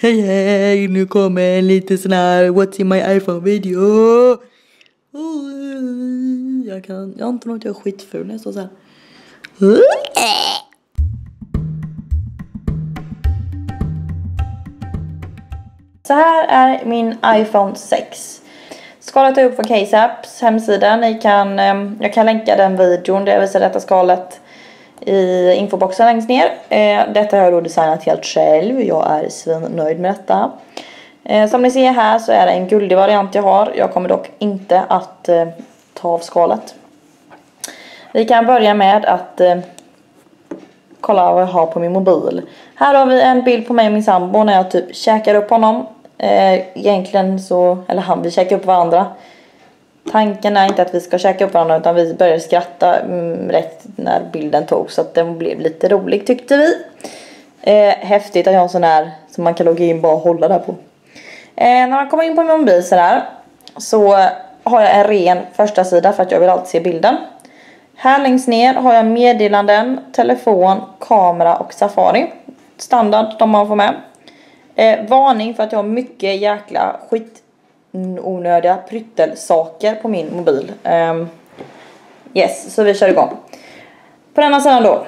Hej hej, nu kommer en liten sån här What's in my iPhone video. Jag kan, jag har inte något jag är skitful när jag står så här. Så här är min iPhone 6. Skalet är upp från CaseApps hemsida. Ni kan, ehm, jag kan länka den videon där jag visar detta skalet i infoboxen längst ner. Eh, detta har jag då designat helt själv. Jag är svinnöjd med detta. Eh, som ni ser här så är det en guldig variant jag har. Jag kommer dock inte att eh, ta av skalet. Vi kan börja med att kolla vad jag har på min mobil. Här har vi en bild på mig och min sambo när jag typ käkar upp honom. Egentligen så, eller han, vi käkar upp varandra. Tanken är inte att vi ska käka upp varandra utan vi började skratta mm, rätt när bilden togs så att den blev lite rolig tyckte vi. Eh, häftigt att jag har en sån här som man kan logga in bara och hålla där på. Eh, när man kommer in på min mobil sådär så har jag en ren första sida för att jag vill alltid se bilden. Här längst ner har jag meddelanden, telefon, kamera och safari. Standard de man får med. Eh, varning för att jag har mycket jäkla skit onödiga pryttelsaker på min mobil. Um, yes, så vi kör igång. På denna sidan då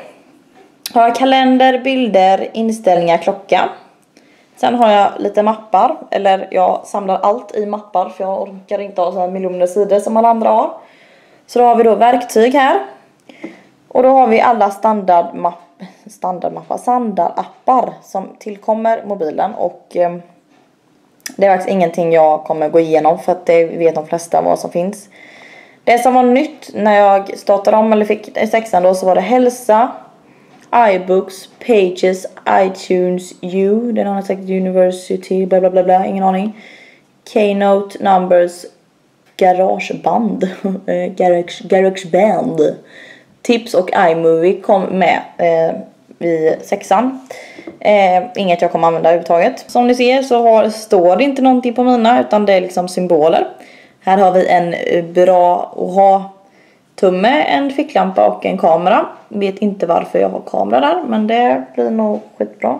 har jag kalender, bilder, inställningar, klocka. Sen har jag lite mappar, eller jag samlar allt i mappar för jag orkar inte ha så här miljoner sidor som alla andra har. Så då har vi då verktyg här. Och då har vi alla standardmapp, standardmappar, standardappar som tillkommer mobilen och um, det är faktiskt ingenting jag kommer gå igenom för att det vet de flesta vad som finns. Det som var nytt när jag startade om eller fick sexan då så var det hälsa, iBooks, Pages, iTunes, U, Den har någon sagt University, bla bla bla bla, ingen aning. Keynote, Numbers, Garageband, eh, garage, Garageband. Tips och iMovie kom med eh, i sexan. Eh, inget jag kommer använda överhuvudtaget. Som ni ser så har, står det inte någonting på mina utan det är liksom symboler. Här har vi en bra att ha tumme, en ficklampa och en kamera. Vet inte varför jag har kamera där men det blir nog skitbra.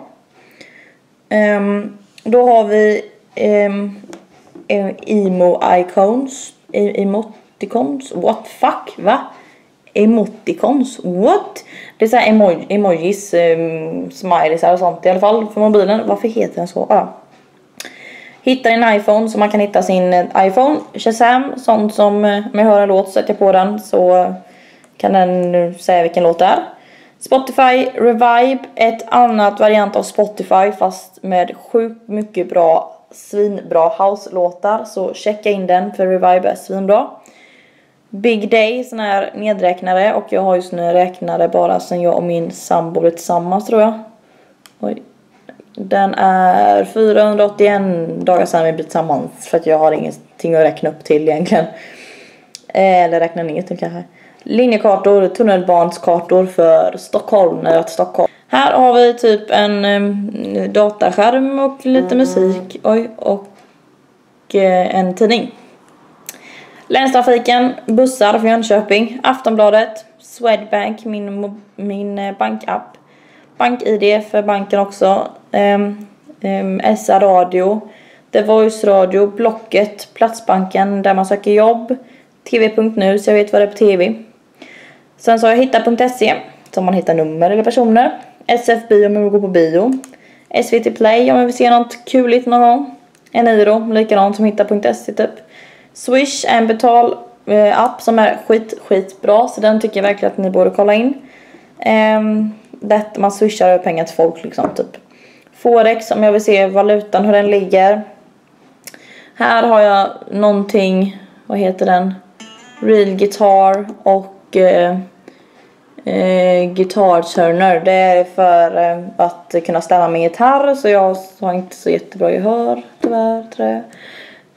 Um, då har vi ehm, eh, um, emo icons, e-, emoticons, what fuck va? Emoticons, what? Det är såhär emoj emojis, um, smileys och sånt i alla fall för mobilen. Varför heter den så? Ah. Hitta en iPhone så man kan hitta sin eh, iPhone. Shazam, sånt som eh, om jag hör en låt sätter jag på den så kan den eh, säga vilken låt det är. Spotify Revive, ett annat variant av Spotify fast med sjukt mycket bra, svinbra house-låtar. Så checka in den för Revive är svinbra. Big Day, sån här nedräknare och jag har just nu en räknare bara sen jag och min sambo blev tillsammans tror jag. Oj. Den är 481 dagar sedan vi blev tillsammans för att jag har ingenting att räkna upp till egentligen. Eh, eller räkna ner till kanske. Linjekartor, tunnelbanskartor för Stockholm när jag är till Stockholm. Här har vi typ en um, dataskärm och lite musik. Oj, och uh, en tidning. Länstrafiken, bussar från Jönköping, Aftonbladet, Swedbank, min, min eh, bankapp, BankID för banken också, um, um, SR Radio, The Voice Radio, Blocket, Platsbanken där man söker jobb, TV.nu så jag vet vad det är på TV. Sen så har jag hitta.se som man hittar nummer eller personer, SF Bio om man vill gå på bio, SVT Play om man vill se något kuligt någon gång, Eniro likadant som hitta.se typ. Swish är en betalapp eh, som är skit, skitbra så den tycker jag verkligen att ni borde kolla in. Ehm, um, det, man swishar över pengar till folk liksom typ. Forex om jag vill se valutan hur den ligger. Här har jag någonting, vad heter den? Real Guitar och eh, eh, Guitar Turner. Det är för eh, att kunna ställa min gitarr så jag har inte så jättebra gehör tyvärr tror jag.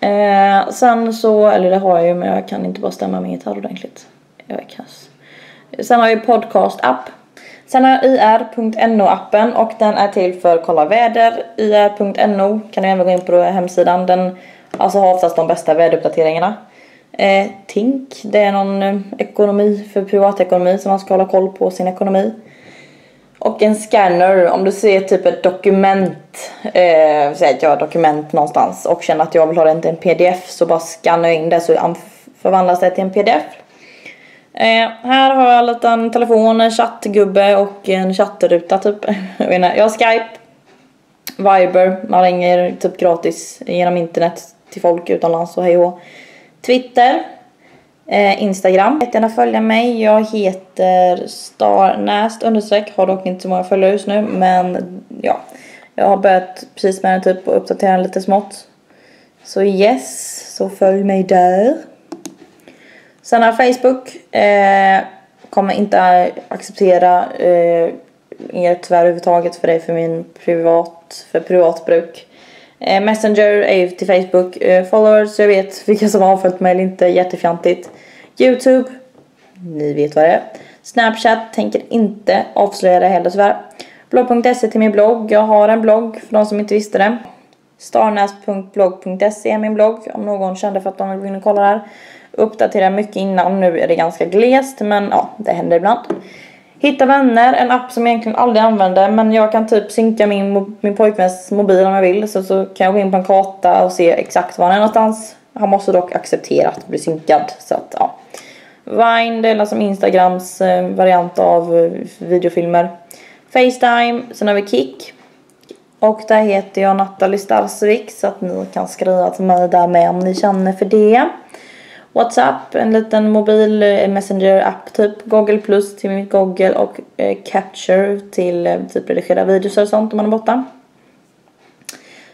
Eh, sen så, eller det har jag ju men jag kan inte bara stämma min gitarr ordentligt. Jag är kass. Sen har jag podcast-app. Sen har jag ir.no-appen och den är till för att kolla väder. ir.no kan ni även gå in på hemsidan. Den alltså har oftast de bästa väderuppdateringarna. Eh, Tink, det är någon eh, ekonomi för privatekonomi som man ska hålla koll på sin ekonomi. Och en scanner, om du ser typ ett dokument, eh, säg att jag har dokument någonstans och känner att jag vill ha det till en pdf så bara scannar jag in det så förvandlas det till en pdf. Eh, här har jag en liten telefon, en chattgubbe och en chattruta typ. jag, jag har Skype, Viber, man ringer typ gratis genom internet till folk utomlands och hej och Twitter, eh, Instagram. Gärna följa mig. Jag heter starnast understreck. Har dock inte så många följare just nu men ja. Jag har börjat precis med den typ och uppdatera den lite smått. Så yes, så följ mig där. Sen har Facebook. Eh, kommer inte acceptera eh, er tyvärr överhuvudtaget för det är för min privat, för privat bruk. Eh, Messenger är ju till Facebook. Eh, followers, jag vet vilka som har avföljt mig eller inte, jättefjantigt. Youtube, ni vet vad det är. Snapchat, tänker inte avslöja det heller tyvärr. Blogg.se till min blogg. Jag har en blogg för de som inte visste det. Starnast.blogg.se är min blogg om någon kände för att de vill gå in och kolla där. Uppdaterar mycket innan, nu är det ganska glest men ja, det händer ibland. Hitta vänner, en app som jag egentligen aldrig använder men jag kan typ synka min, min pojkväns mobil om jag vill så, så kan jag gå in på en karta och se exakt var han är någonstans. Han måste dock acceptera att bli synkad så att ja. Vine, det är alltså Instagrams eh, variant av eh, videofilmer. Facetime, sen har vi Kik. Och där heter jag Nathalie Starsvik så att ni kan skriva till mig där med om ni känner för det. Whatsapp, en liten mobil eh, messenger-app typ. Google plus till mitt Google och eh, Capture till eh, typ redigera videos och sånt om man är borta.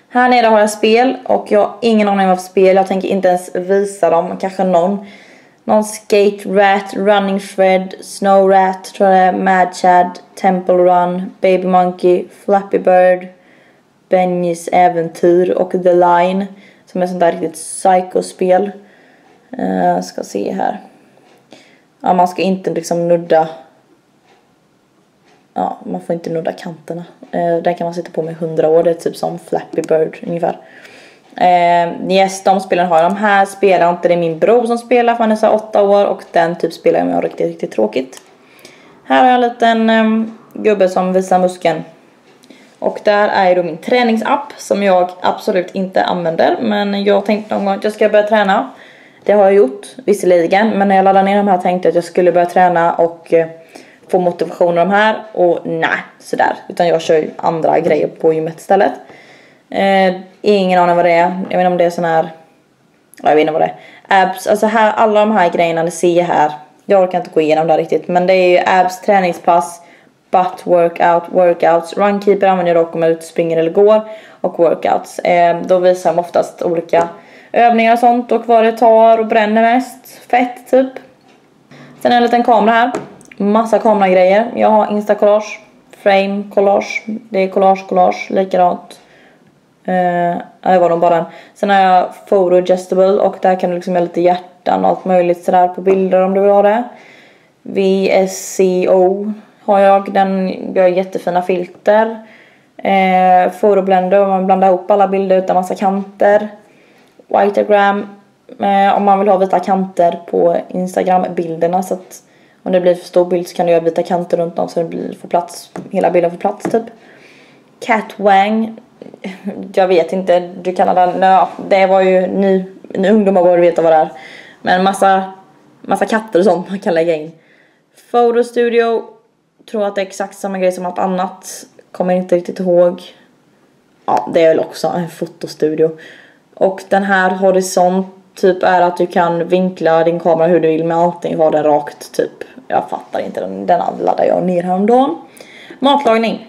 Här nere har jag spel och jag har ingen aning vad för spel. Jag tänker inte ens visa dem. Kanske någon. Någon Skate Rat, Running Fred, Snow Rat, tror jag det är, Mad Chad, Temple Run, Baby Monkey, Flappy Bird, Benjis Äventyr och The Line. Som är sånt där riktigt psykospel. spel Uh, ska se här. Ja, man ska inte liksom nudda. Ja, man får inte nudda kanterna. Eh, uh, den kan man sitta på med 100 år. Det är typ som Flappy Bird ungefär. Uh, yes, de spelen har jag. De här spelar inte. Det är min bror som spelar för han är så 8 år och den typ spelar jag med riktigt, riktigt tråkigt. Här har jag en liten um, gubbe som visar muskeln. Och där är ju då min träningsapp som jag absolut inte använder. Men jag tänkte någon gång att jag ska börja träna. Det har jag gjort visserligen. Men när jag laddade ner de här tänkte jag att jag skulle börja träna och eh, få motivation av de här. Och nej sådär. Utan jag kör ju andra grejer på gymmet istället. Eh, ingen aning vad det är, jag vet inte om det är sån här, jag vet inte vad det är. Abs, alltså här, alla de här grejerna ni ser här, jag orkar inte gå igenom det riktigt. Men det är ju abs, träningspass, butt workout, workouts, runkeeper använder jag dock om jag är springer eller går. Och workouts. Eh, då visar de oftast olika övningar och sånt och vad det tar och bränner mest. Fett typ. Sen en liten kamera här. Massa kameragrejer. Jag har Insta-collage, frame, collage. Det är collage, collage, likadant. Uh, det var nog bara Den. Sen har jag photo adjustable och där kan du liksom göra lite hjärtan och allt möjligt sådär på bilder om du vill ha det. VSCO har jag. Den gör jättefina filter. Eh, Photoblender, man blandar ihop alla bilder utan massa kanter. Whiteagram eh, om man vill ha vita kanter på Instagram-bilderna så att om det blir för stor bild så kan du göra vita kanter runt om så det blir för plats, hela bilden får plats typ. Catwang, jag vet inte, du kallar den, ja, det var ju ni, ny ungdomar borde veta vad det är. Men massa, massa katter och sånt man kan lägga in. Photo Studio, tror att det är exakt samma grej som allt annat. Kommer inte riktigt ihåg. Ja, det är väl också en fotostudio. Och den här horisont typ är att du kan vinkla din kamera hur du vill med allting, ha den rakt typ. Jag fattar inte, den, den laddade jag ner häromdagen. Matlagning.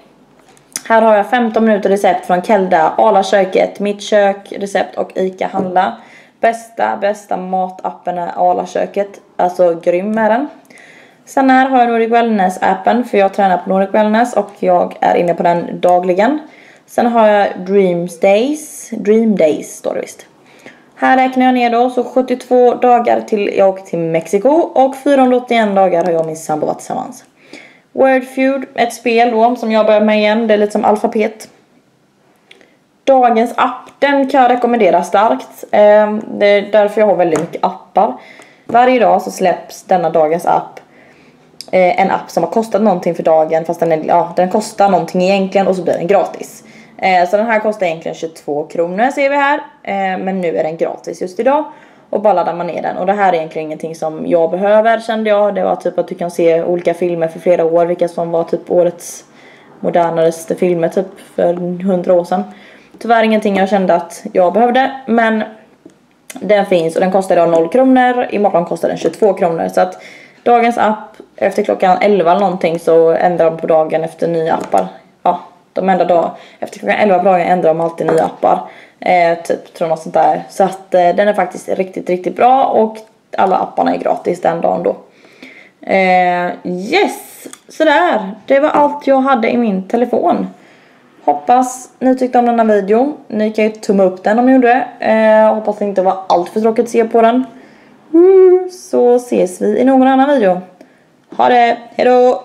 Här har jag 15 minuter recept från Kelda, Ala köket, Mitt kök, recept och Ica handla. Bästa, bästa matappen är Ala köket. Alltså grym är den. Sen här har jag Nordic Wellness appen för jag tränar på Nordic Wellness och jag är inne på den dagligen. Sen har jag Dreams Days. Dream Days står det visst. Här räknar jag ner då, så 72 dagar till jag åker till Mexiko och 481 dagar har jag och min sambo varit tillsammans. Wordfeud, ett spel då som jag börjar med igen, det är lite som alfabet. Dagens app, den kan jag rekommendera starkt. Ehm, det är därför jag har väldigt mycket appar. Varje dag så släpps denna dagens app eh, en app som har kostat någonting för dagen fast den, är, ja, den kostar någonting egentligen och så blir den gratis. Eh, så den här kostar egentligen 22 kronor ser vi här. Eh, men nu är den gratis just idag. Och bara laddar man ner den. Och det här är egentligen ingenting som jag behöver kände jag. Det var typ att du kan se olika filmer för flera år. Vilka som var typ årets modernaste filmer typ för hundra år sedan. Tyvärr ingenting jag kände att jag behövde. Men den finns och den kostar idag 0 kronor. Imorgon kostar den 22 kronor. Så att dagens app efter klockan 11 eller någonting så ändrar de på dagen efter nya appar. Ja, de ändrar då, efter klockan 11 på dagen ändrar de alltid nya appar. Eh, typ tror något sånt där. Så att eh, den är faktiskt riktigt, riktigt bra och alla apparna är gratis den dagen då. Eh, yes, sådär. Det var allt jag hade i min telefon. Hoppas ni tyckte om den här videon. Ni kan ju tumma upp den om ni gjorde det. Eh, hoppas det inte var allt för tråkigt att se på den. Så ses vi i någon annan video. Ha det, hejdå!